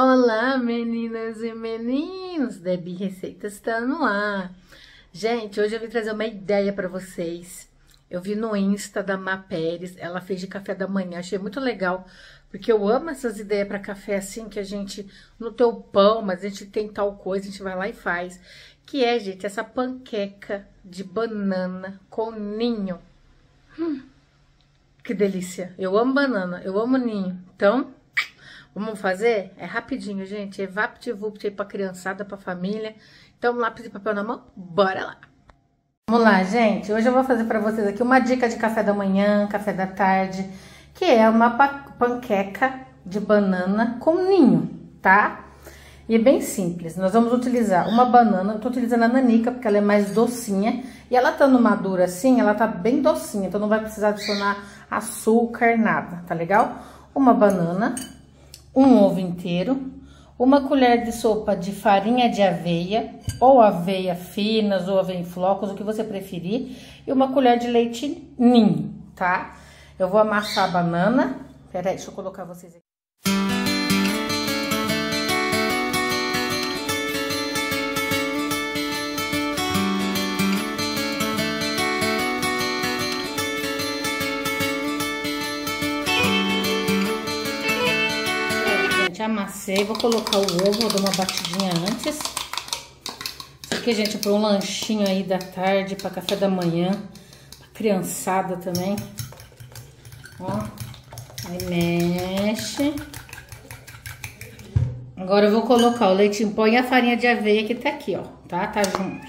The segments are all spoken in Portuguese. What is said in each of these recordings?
Olá, meninas e meninos! Debbie Receitas está no ar. Gente, hoje eu vim trazer uma ideia para vocês. Eu vi no Insta da Má Pérez, ela fez de café da manhã, achei muito legal, porque eu amo essas ideias para café assim, que a gente, no teu pão, mas a gente tem tal coisa, a gente vai lá e faz. Que é, gente, essa panqueca de banana com ninho. Hum, que delícia! Eu amo banana, eu amo ninho. Então, Vamos fazer? É rapidinho, gente. É vapt-vupt aí pra criançada, pra família. Então, lápis e papel na mão, bora lá! Vamos lá, gente. Hoje eu vou fazer pra vocês aqui uma dica de café da manhã, café da tarde, que é uma panqueca de banana com ninho, tá? E é bem simples. Nós vamos utilizar uma banana, eu tô utilizando a nanica porque ela é mais docinha. E ela estando madura assim, ela tá bem docinha, então não vai precisar adicionar açúcar, nada, tá legal? Uma banana, um ovo inteiro, uma colher de sopa de farinha de aveia, ou aveia finas, ou aveia em flocos, o que você preferir, e uma colher de leite ninho, tá? Eu vou amassar a banana, peraí, deixa eu colocar vocês aqui. Amassei, vou colocar o ovo, vou dar uma batidinha antes. Isso aqui, gente, é para um lanchinho aí da tarde, para café da manhã, pra criançada também. Ó, aí mexe. Agora eu vou colocar o leite em pó e a farinha de aveia que tá aqui, ó, tá? Tá junto.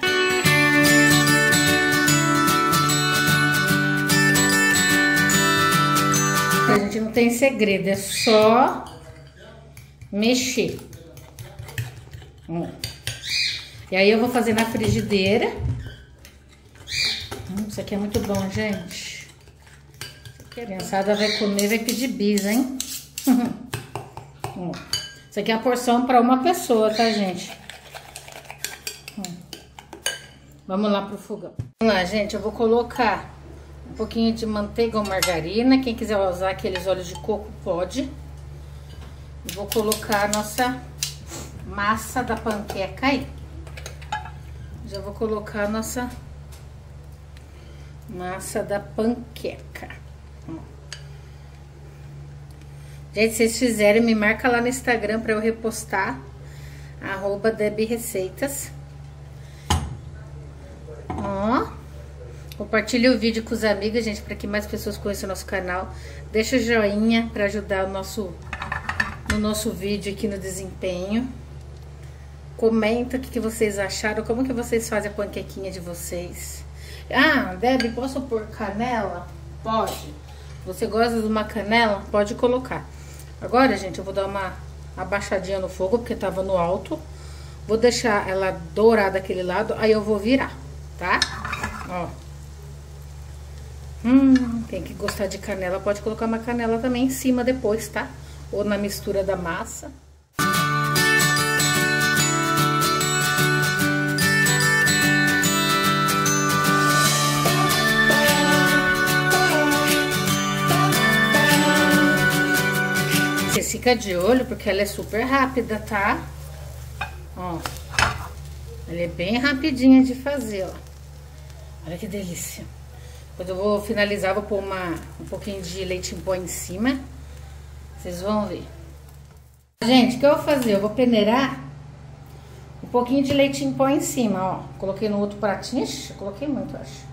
A gente não tem segredo, é só mexer. E aí eu vou fazer na frigideira. Hum, isso aqui é muito bom, gente. A criançada vai comer, vai pedir bis, hein? Isso aqui é a porção para uma pessoa, tá, gente? Vamos lá pro fogão. Vamos lá, gente, eu vou colocar um pouquinho de manteiga ou margarina. Quem quiser usar aqueles óleos de coco, pode. Vou colocar a nossa massa da panqueca aí. Já vou colocar a nossa massa da panqueca. Gente, se vocês fizerem, me marca lá no Instagram para eu repostar. Arroba Receitas. Ó. Compartilhe o vídeo com os amigos, gente, para que mais pessoas conheçam o nosso canal. Deixa o joinha para ajudar o nosso no nosso vídeo aqui no desempenho. Comenta o que, vocês acharam, como que vocês fazem a panquequinha de vocês. Ah, Deb, posso pôr canela? Pode. Você gosta de uma canela? Pode colocar. Agora, gente, eu vou dar uma abaixadinha no fogo, porque tava no alto. Vou deixar ela dourar daquele lado, aí eu vou virar, tá? Ó. Hum, tem que gostar de canela, pode colocar uma canela também em cima depois, tá? Ou na mistura da massa. Você fica de olho porque ela é super rápida, tá? Ó, ela é bem rapidinha de fazer, ó. Olha que delícia. Quando eu vou finalizar, vou pôr uma, um pouquinho de leite em pó em cima. Vocês vão ver. Gente, o que eu vou fazer? Eu vou peneirar um pouquinho de leite em pó em cima, ó. Coloquei no outro pratinho. Ixi, coloquei muito, acho.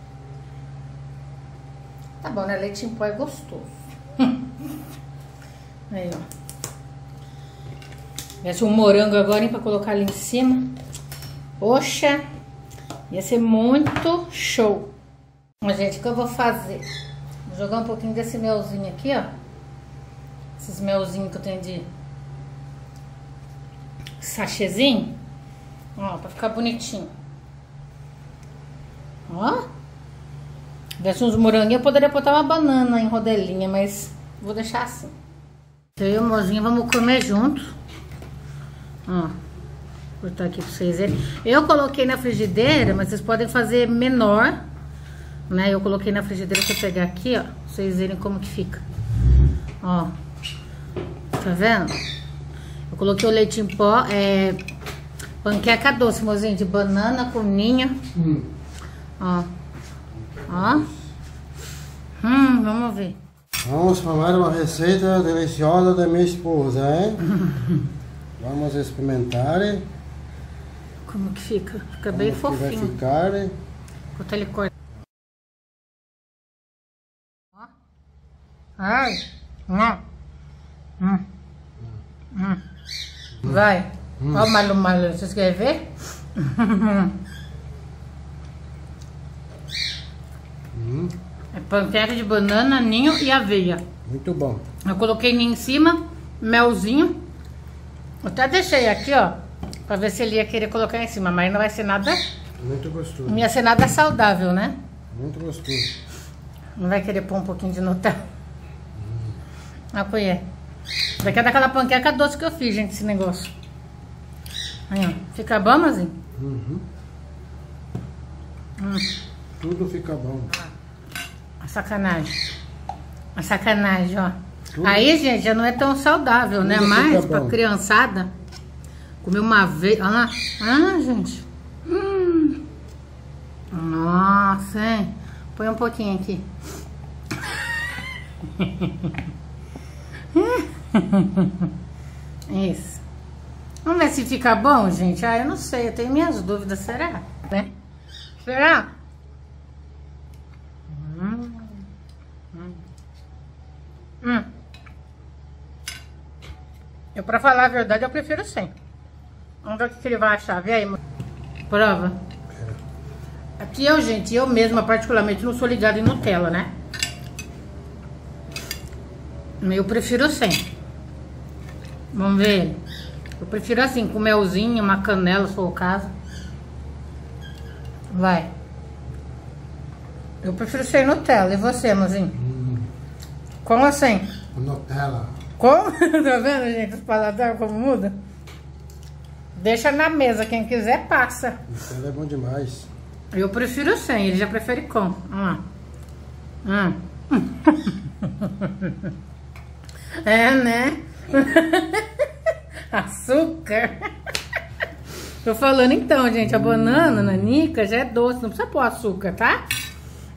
Tá bom, né? Leite em pó é gostoso. Aí, ó. Desce um morango agora, hein, pra colocar ali em cima. Poxa, ia ser muito show. Mas, gente, o que eu vou fazer? Vou jogar um pouquinho desse melzinho aqui, ó. Esses melzinhos que eu tenho de sachêzinho. Ó, pra ficar bonitinho. Ó. Desce uns moranguinhos. Eu poderia botar uma banana em rodelinha, mas vou deixar assim. Eu e o mozinho vamos comer junto. Ó. Vou botar aqui pra vocês verem. Eu coloquei na frigideira, mas vocês podem fazer menor. Né? Eu coloquei na frigideira, deixa eu pegar aqui, ó. Pra vocês verem como que fica. Ó. Tá vendo? Eu coloquei o leite em pó, é panqueca doce, mozinho, de banana com ninho. Hum. Ó. Ó. Hum, vamos ver. Vamos falar uma receita deliciosa da minha esposa, hein? Vamos experimentar. Como que fica? Fica bem como vai fofinho. ficar. Enquanto ele corta. Ai. Hum. Hum. Hum. Vai. Ó o Malu Malu, vocês querem ver? Hum, É panqueca de banana, ninho e aveia. muito bom. Eu coloquei ninho em cima, melzinho. Eu até deixei aqui, ó, pra ver se ele ia querer colocar em cima, mas não vai ser nada, Muito gostoso. não ia ser nada saudável, né? Muito gostoso. Não vai querer pôr um pouquinho de Nutella. A colher. Daqui é daquela panqueca doce que eu fiz, gente, esse negócio. Aí, ó. Fica bom, Mazinho? Uhum. Hum, Tudo fica bom. a sacanagem. A sacanagem, ó. Tudo. Aí, gente, já não é tão saudável, né? Tudo fica Mas pra bom. criançada, criançada, comer uma vez. Olha lá. Ah, gente. Hum. Nossa, hein? Põe um pouquinho aqui. Isso. Vamos ver se fica bom, gente. Ah, eu não sei, eu tenho minhas dúvidas. Será? Né? Será? Hum. Hum. Eu, pra falar a verdade, eu prefiro sem. Vamos ver o que ele vai achar. Vê aí, prova. Aqui eu, gente, eu mesma particularmente não sou ligada em Nutella, né? Eu prefiro sem. Vamos ver. Eu prefiro assim, com melzinho, uma canela, se for o caso. Vai. Eu prefiro sem Nutella. E você, mozinho? Hum, Como assim? Nutella. Como? tá vendo, gente? Os paladar como muda? Deixa na mesa. Quem quiser, passa. Nutella é bom demais. Eu prefiro sem. Ele já prefere com. Olha lá. Hum. é, né? Açúcar. Tô falando então, gente. A banana, nanica, já é doce. Não precisa pôr açúcar, tá?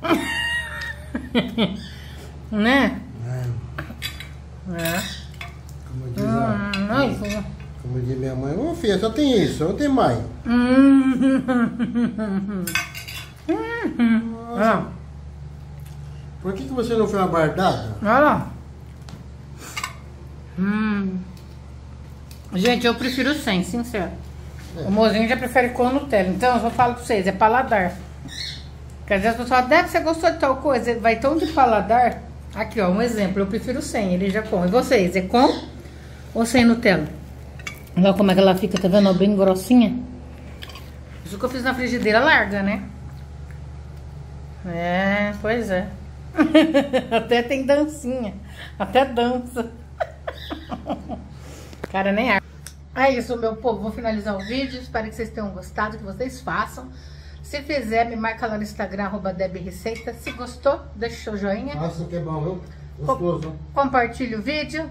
né? É, É. como diz, a- Hum, isso- como diz minha mãe, ô filha, só tem isso, não tem mais. Ah, Por que, que você não fez uma bardada? olha lá. Hum. Gente, eu prefiro sem, sincero. É. O mozinho já prefere com Nutella. Então, eu só falo pra vocês, é paladar. Quer dizer, as pessoas falam, deve você gostou de tal coisa, vai tão de paladar. Aqui, ó, um exemplo, eu prefiro sem, ele já com. E vocês, é com ou sem Nutella? Olha como é que ela fica, tá vendo? Bem grossinha. Isso que eu fiz na frigideira larga, né? É, pois é. Até tem dancinha. Até dança. Cara, nem é. É isso, meu povo. Vou finalizar o vídeo. Espero que vocês tenham gostado, que vocês façam. Se fizer, me marca lá no Instagram, arroba Receita. Se gostou, deixa o seu joinha. Nossa, que bom, viu? Gostoso. Compartilhe o vídeo.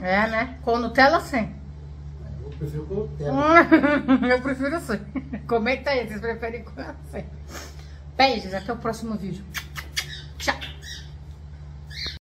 É, né? Com Nutella ou sem? Eu prefiro com Nutella. Eu prefiro assim. Comenta aí, vocês preferem com assim. Beijos, até o próximo vídeo. Tchau.